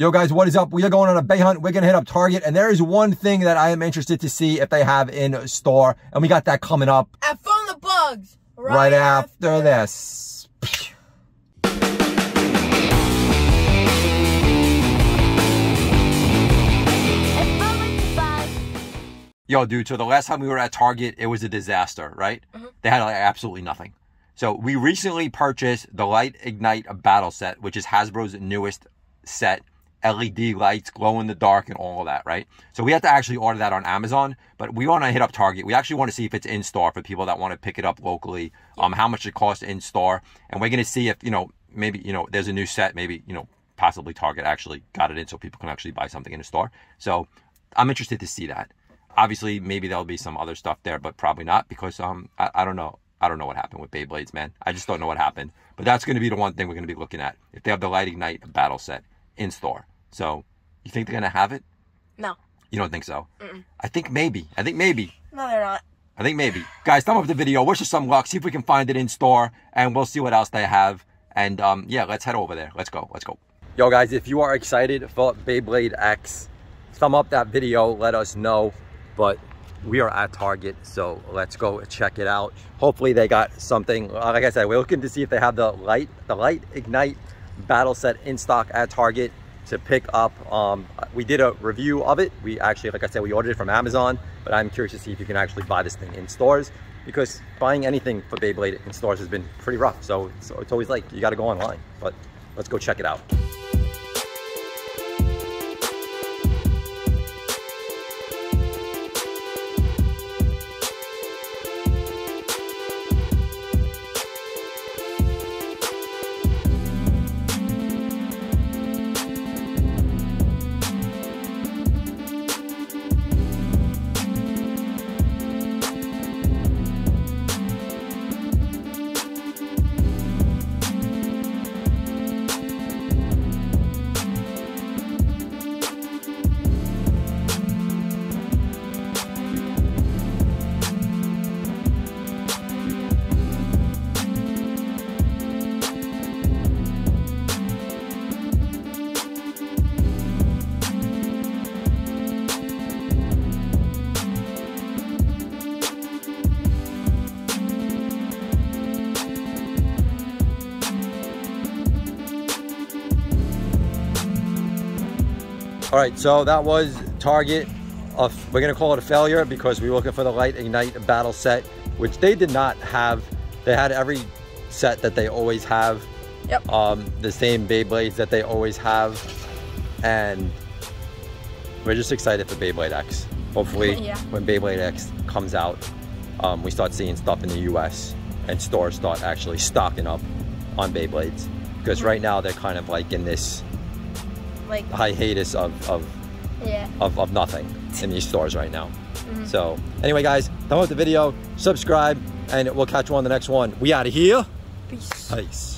Yo guys, what is up? We are going on a bey hunt. We're going to hit up Target and there is one thing that I am interested to see if they have in store. And we got that coming up. At Fun the Bugs. Right, right after, after this. Yo, dude, so the last time we were at Target, it was a disaster, right? Mm-hmm. They had like, absolutely nothing. So we recently purchased the Light Ignite Battle Set, which is Hasbro's newest set. LED lights, glow in the dark, and all of that, right? So we have to actually order that on Amazon, but we want to hit up Target. We actually want to see if it's in store for people that want to pick it up locally, um, how much it costs in store, and we're going to see if, you know, maybe, you know, there's a new set, maybe, you know, possibly Target actually got it in so people can actually buy something in a store. So I'm interested to see that. Obviously, maybe there'll be some other stuff there, but probably not because um I, I don't know. I don't know what happened with Beyblades, man. I just don't know what happened. But that's going to be the one thing we're going to be looking at if they have the Light Ignite battle set in store. So, you think they're going to have it? No. You don't think so? Mm-mm. I think maybe. I think maybe. No, they're not. I think maybe. Guys, thumb up the video. Wish us some luck. See if we can find it in store, and we'll see what else they have. And um, yeah, let's head over there. Let's go. Let's go. Yo, guys, if you are excited for Beyblade X, thumb up that video. Let us know. But we are at Target, so let's go check it out. Hopefully they got something, like I said, we're looking to see if they have the light, the light ignite battle set in stock at Target to pick up. Um, we did a review of it. We actually, like I said, we ordered it from Amazon, but I'm curious to see if you can actually buy this thing in stores because buying anything for Beyblade in stores has been pretty rough. So, so it's always like, you got to go online, but let's go check it out. All right, so that was Target. Of, we're gonna call it a failure because we were looking for the Light Ignite battle set, which they did not have. They had every set that they always have. Yep. Um, the same Beyblades that they always have. And we're just excited for Beyblade X. Hopefully, yeah. when Beyblade X comes out, um, we start seeing stuff in the US and stores start actually stocking up on Beyblades. Because mm -hmm. right now they're kind of like in this like hiatus of of, yeah. of of nothing in these stores right now. Mm -hmm. So anyway, guys, thumb up the video, subscribe, and we'll catch you on the next one. We out of here. Peace. Peace.